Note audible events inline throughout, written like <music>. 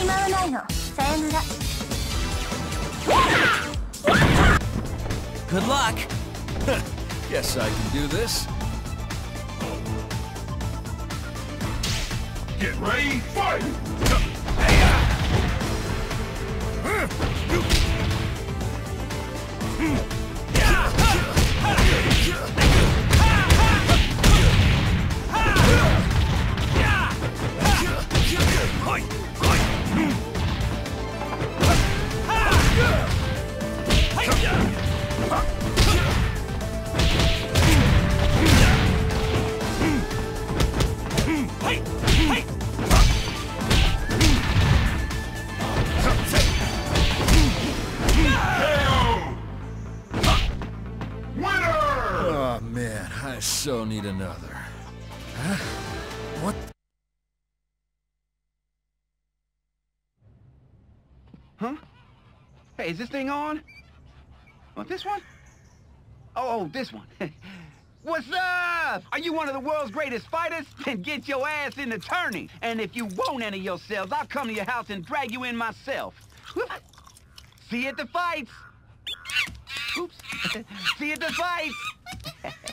暇はないのさよなら Good luck! <laughs> Guess I can do this. Get ready, fight! KO! <laughs> I so need another. Huh? What? Huh? Hey, is this thing on? Oh, this one? Oh, oh, this one. <laughs> What's up? Are you one of the world's greatest fighters? <laughs> Then get your ass in the tourney. And if you won't enter yourselves, I'll come to your house and drag you in myself. See you at the fights. Oops. <laughs> See you at the fights.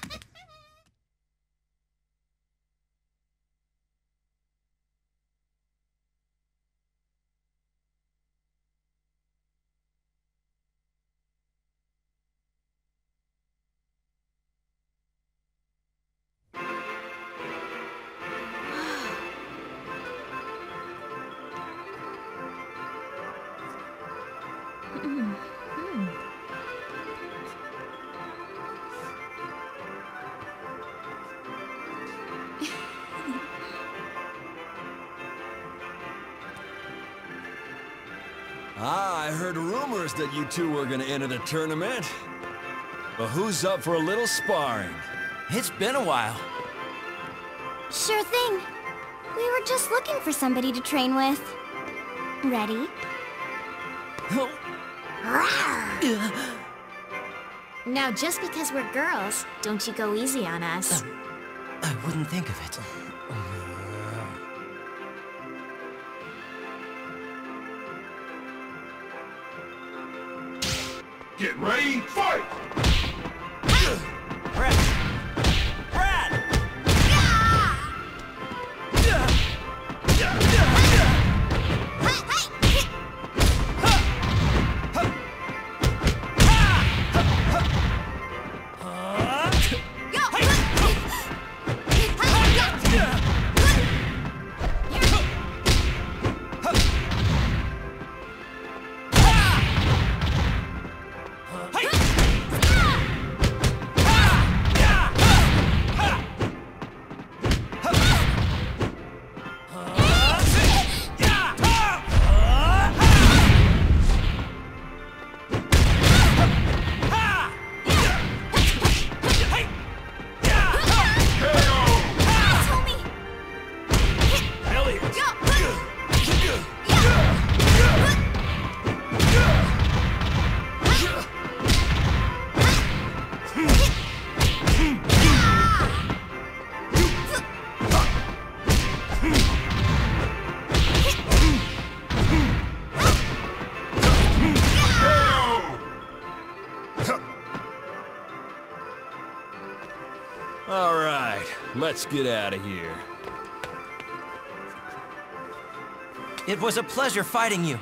Ah, I heard rumors that you two were gonna enter the tournament. But who's up for a little sparring? It's been a while. Sure thing. We were just looking for somebody to train with. Ready? Now, just because we're girls, don't you go easy on us. Um, I wouldn't think of it. Get ready, fight! Let's get out of here. It was a pleasure fighting you.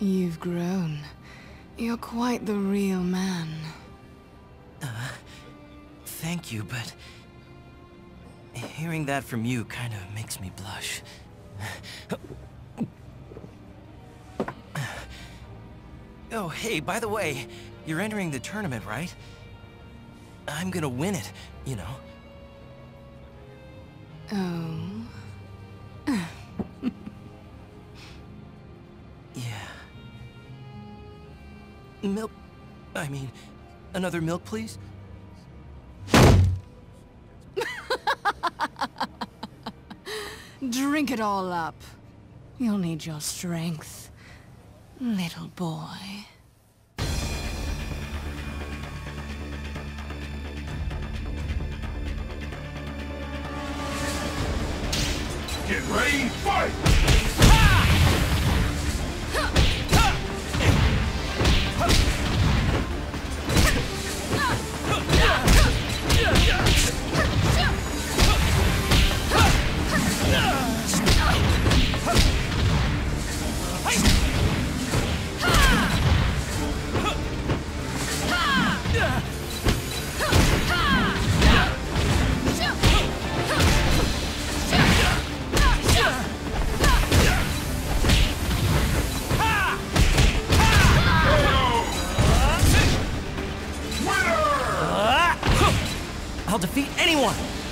You've grown. You're quite the real man. Uh, thank you, but... Hearing that from you kind of makes me blush. Oh, hey, by the way, you're entering the tournament, right? I'm gonna win it, you know. Oh. Milk. I mean, another milk, please? Drink it all up. You'll need your strength, little boy. Get ready, fight! Anyone!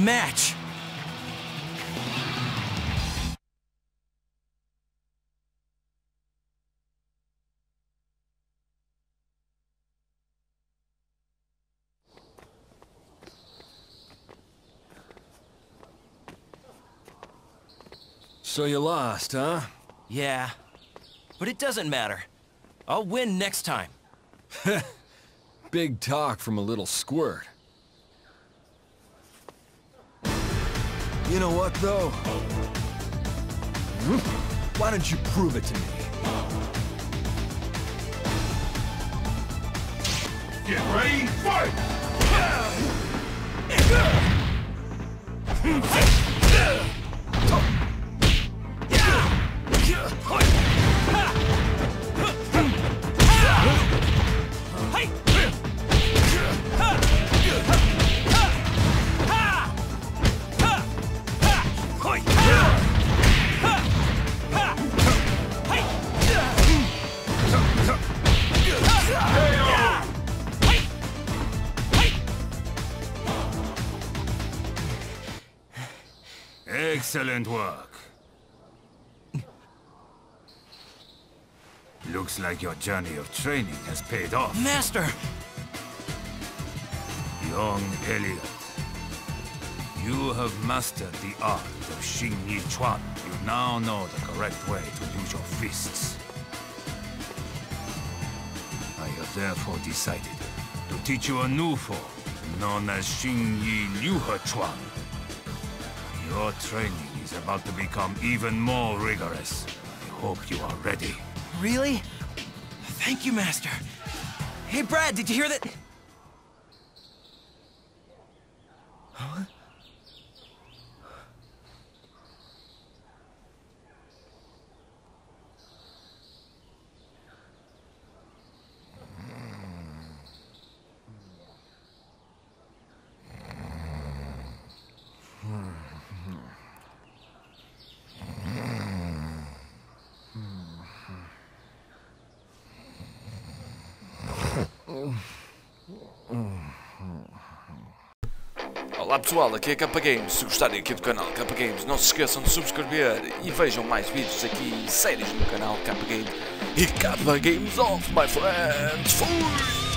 Match! So you lost, huh? Yeah. But it doesn't matter. I'll win next time. <laughs> Big talk from a little squirt. You know what, though? Hmm. Why don't you prove it to me? Get ready, fight! <laughs> Excellent work. Looks like your journey of training has paid off. Master! Young Eliot, you have mastered the art of Xing Yi Chuan. You now know the correct way to use your fists. I have therefore decided to teach you a new form known as Xing Yi Liu He Chuan. Your training is about to become even more rigorous. I hope you are ready. Really? Thank you, Master. Hey, Brad, did you hear that? Olá pessoal, aqui é Capa Games. Se gostarem aqui do canal Capa Games, não se esqueçam de subscrever e vejam mais vídeos aqui, séries no canal Capa Games. E Capa Games Off, my friends! Fui!